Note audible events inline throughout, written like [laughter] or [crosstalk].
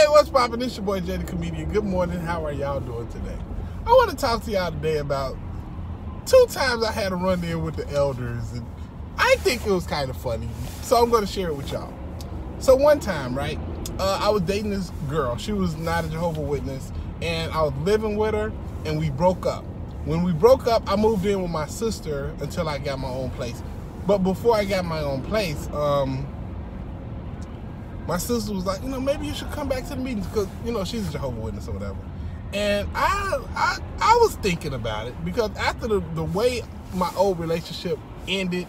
Hey, what's poppin'? It's your boy Jay the Comedian. Good morning. How are y'all doing today? I want to talk to y'all today about two times I had a run in with the elders, and I think it was kind of funny. So I'm going to share it with y'all. So one time, right, uh, I was dating this girl. She was not a Jehovah Witness, and I was living with her, and we broke up. When we broke up, I moved in with my sister until I got my own place. But before I got my own place, um, my sister was like, you know, maybe you should come back to the meetings because, you know, she's a Jehovah Witness or whatever. And I, I, I was thinking about it because after the, the way my old relationship ended,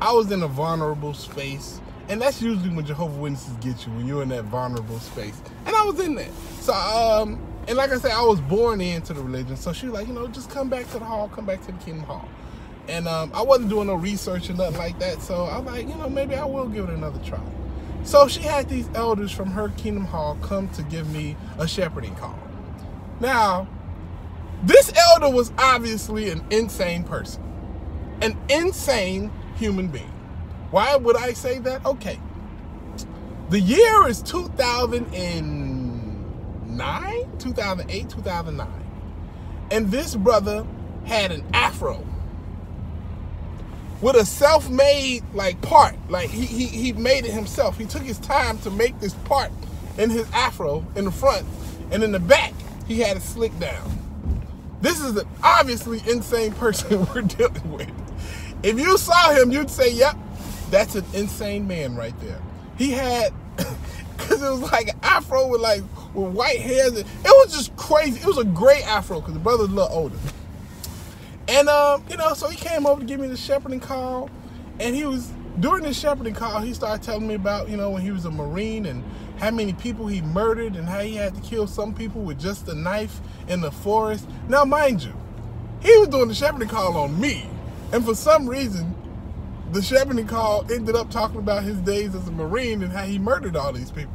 I was in a vulnerable space. And that's usually when Jehovah Witnesses get you, when you're in that vulnerable space. And I was in that. So, um, and like I said, I was born into the religion. So she was like, you know, just come back to the hall, come back to the Kingdom Hall. And um, I wasn't doing no research or nothing like that. So I was like, you know, maybe I will give it another try. So she had these elders from her Kingdom Hall come to give me a shepherding call. Now, this elder was obviously an insane person, an insane human being. Why would I say that? Okay. The year is 2009, 2008, 2009. And this brother had an afro with a self-made like part. Like he, he he made it himself. He took his time to make this part in his afro in the front, and in the back he had it slicked down. This is an obviously insane [laughs] person we're dealing with. If you saw him, you'd say, "Yep, that's an insane man right there." He had, [coughs] cause it was like afro with like with white hairs. It was just crazy. It was a great afro because the brother's a little older. And um, you know, so he came over to give me the shepherding call, and he was during the shepherding call, he started telling me about you know when he was a marine and how many people he murdered and how he had to kill some people with just a knife in the forest. Now, mind you, he was doing the shepherding call on me, and for some reason, the shepherding call ended up talking about his days as a marine and how he murdered all these people.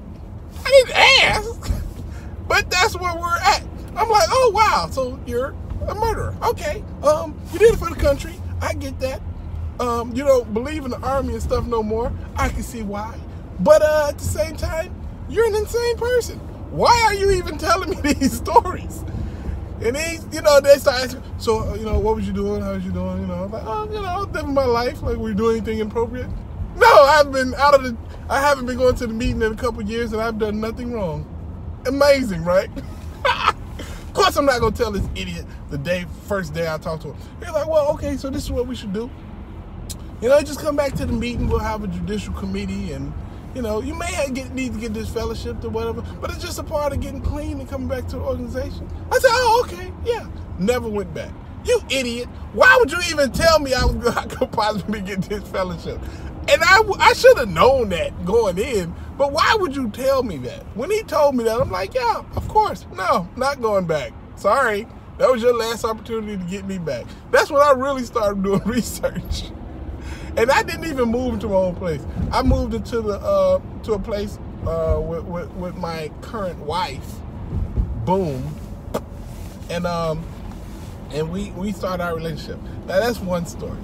I didn't ask, [laughs] but that's where we're at. I'm like, oh wow, so you're a murderer. Okay, um, you did it for the country. I get that. Um, you don't believe in the army and stuff no more. I can see why. But uh, at the same time, you're an insane person. Why are you even telling me [laughs] these stories? And he, you know, they start asking, so, uh, you know, what was you doing? How was you doing? You know, I'm like, oh, you know, living my life. Like, were you doing anything inappropriate? No, I've been out of the, I haven't been going to the meeting in a couple years and I've done nothing wrong. Amazing, right? [laughs] of course, I'm not to tell this idiot the day, first day I talked to him. He's like, well, okay, so this is what we should do. You know, just come back to the meeting. We'll have a judicial committee and, you know, you may get, need to get disfellowship or whatever, but it's just a part of getting clean and coming back to the organization. I said, oh, okay, yeah. Never went back. You idiot. Why would you even tell me I, was, [laughs] I could possibly get disfellowship? And I, I should have known that going in, but why would you tell me that? When he told me that, I'm like, yeah, of course. No, not going back. Sorry. That was your last opportunity to get me back. That's when I really started doing [laughs] research. And I didn't even move to my own place. I moved into the uh, to a place uh, with, with, with my current wife. Boom. And um and we we started our relationship. Now that's one story.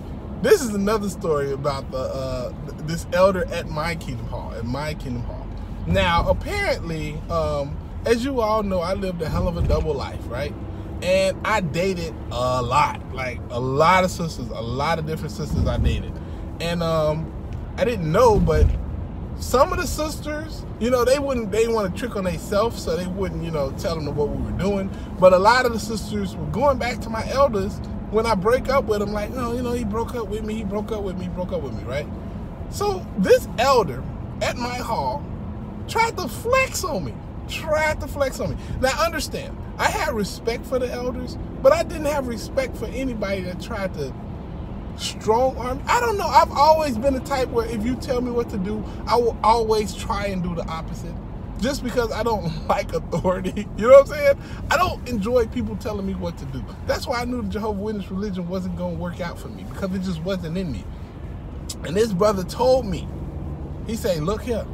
This is another story about the uh, this elder at my Kingdom Hall, at my Kingdom Hall. Now apparently, um, as you all know, I lived a hell of a double life, right? And I dated a lot, like a lot of sisters, a lot of different sisters I dated and um, I didn't know, but some of the sisters, you know, they wouldn't, they want to trick on themselves, so they wouldn't, you know, tell them what we were doing. But a lot of the sisters were going back to my elders when I break up with him, like, no, you know, he broke up with me, he broke up with me, broke up with me, right? So this elder at my hall tried to flex on me, tried to flex on me. Now understand, I had respect for the elders, but I didn't have respect for anybody that tried to strong arm. I don't know. I've always been the type where if you tell me what to do, I will always try and do the opposite. Just because I don't [laughs] like authority. [laughs] You know what I'm saying? I don't enjoy people telling me what to do. That's why I knew the Jehovah Witness religion wasn't going to work out for me because it just wasn't in me. And this brother told me, he said, look here,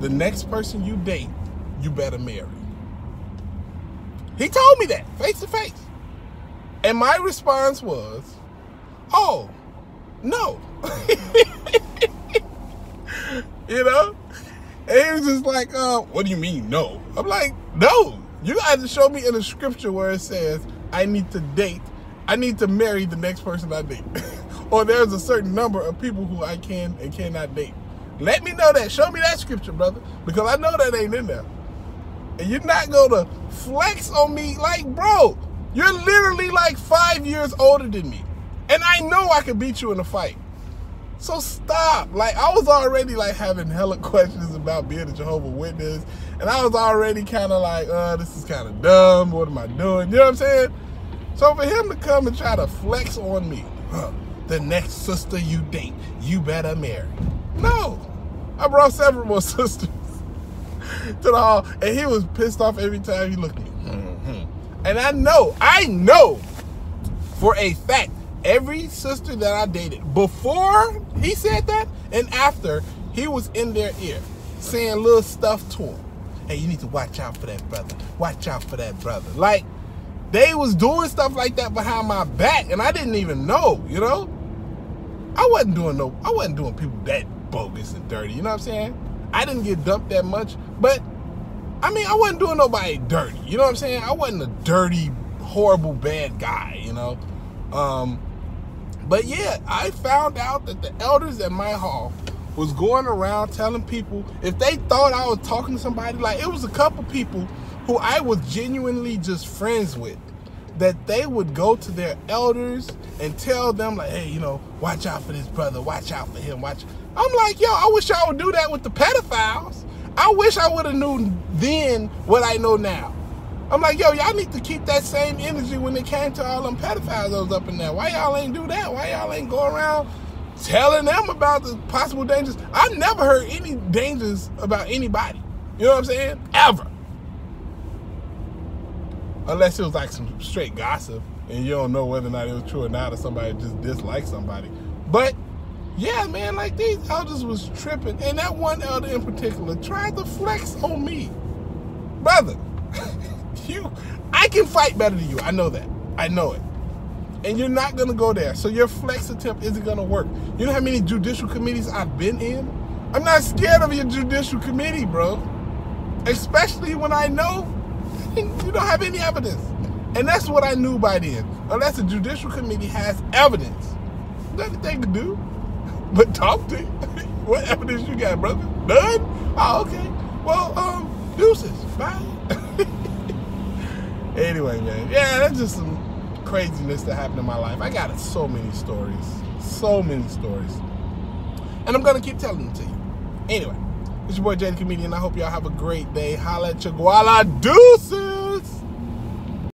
the next person you date, you better marry. He told me that face to face. And my response was, oh, no. [laughs] you know? He was just like, uh, what do you mean no? I'm like, no. You got to show me in the scripture where it says I need to date, I need to marry the next person I date. [laughs] or there's a certain number of people who I can and cannot date. Let me know that. Show me that scripture, brother. Because I know that ain't in there. And you're not gonna flex on me like, bro, you're literally like five years older than me. And I know I can beat you in a fight. So stop. Like I was already like having hella [laughs] questions about being a Jehovah Witness, and I was already kind of like, uh, this is kind of dumb. What am I doing? You know what I'm saying? So for him to come and try to flex on me, huh, the next sister you date, you better marry. No, I brought several more [laughs] sisters to the hall, and he was pissed off every time he looked at me. Mm-hmm. And I know, I know for a fact every sister that I dated before he said that and after he was in their ear saying little stuff to him. Hey, you need to watch out for that brother. Watch out for that brother. Like they was doing stuff like that behind my back and I didn't even know, you know? I wasn't doing no I wasn't doing people that bogus and dirty, you know what I'm saying? I didn't get dumped that much, but I mean, I wasn't doing nobody dirty. You know what I'm saying? I wasn't a dirty, horrible, bad guy, you know? Um, but yeah, I found out that the elders at my hall was going around telling people if they thought I was talking to somebody, like it was a couple people who I was genuinely just friends with, that they would go to their elders and tell them like, hey, you know, watch out for this brother, watch out for him, watch. I'm like, yo, I wish I would do that with the pedophiles. I wish I would have knew then what I know now. I'm like, yo, y'all need to keep that same energy when it came to all them pedophiles that was up in there. Why y'all ain't do that? Why y'all ain't go around telling them about the possible dangers? I've never heard any dangers about anybody. You know what I'm saying? Ever. Unless it was like some straight gossip and you don't know whether or not it was true or not, or somebody just disliked somebody. But yeah, man, like these elders was tripping. And that one elder in particular tried to flex on me. Brother. You, I can fight better than you. I know that. I know it. And you're not gonna go there. So your flex attempt isn't gonna work. You know how many judicial committees I've been in? I'm not scared of your judicial committee, bro. Especially when I know [laughs] you don't have any evidence. And that's what I knew by then. Unless the judicial committee has evidence. Nothing they can do [laughs] but talk to you. [laughs] what evidence you got, brother? None? Oh, okay. Well, um, deuces. Bye. Anyway, man, yeah, that's just some craziness that happened in my life. I got so many stories, so many stories, and I'm gonna keep telling them to you. Anyway, it's your boy Jay the Comedian. I hope y'all have a great day. Holla at your guala deuces.